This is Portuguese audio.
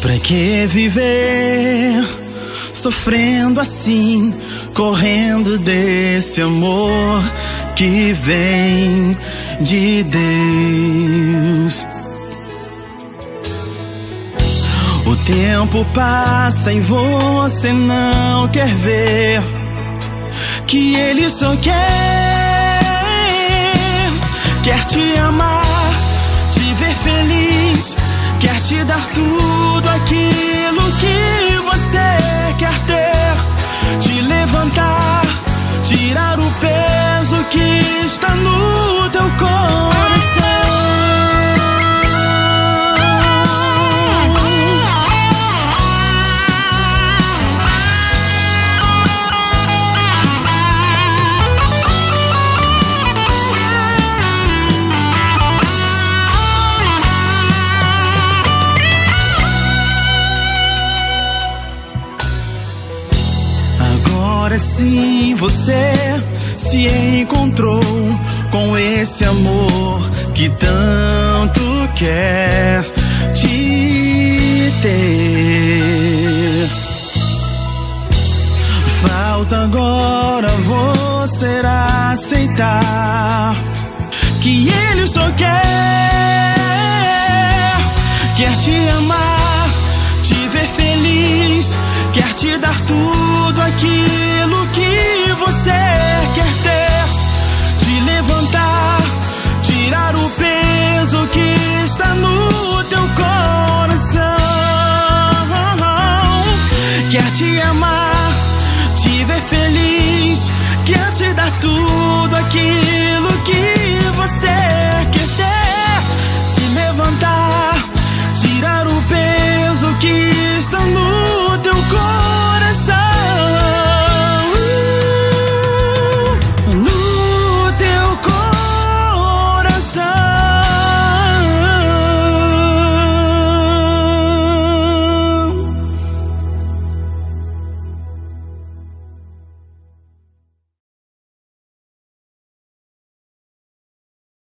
Pra que viver sofrendo assim, correndo desse amor que vem de Deus? O tempo passa e você não quer ver que ele só quer, quer te amar, te ver feliz, quer te dar tudo aquilo que Agora sim você se encontrou com esse amor que tanto quer te ter. Falta agora você aceitar que ele só quer, quer te amar, te ver feliz, quer te dar tudo quer te amar, te ver feliz, quer te dar tudo aquilo que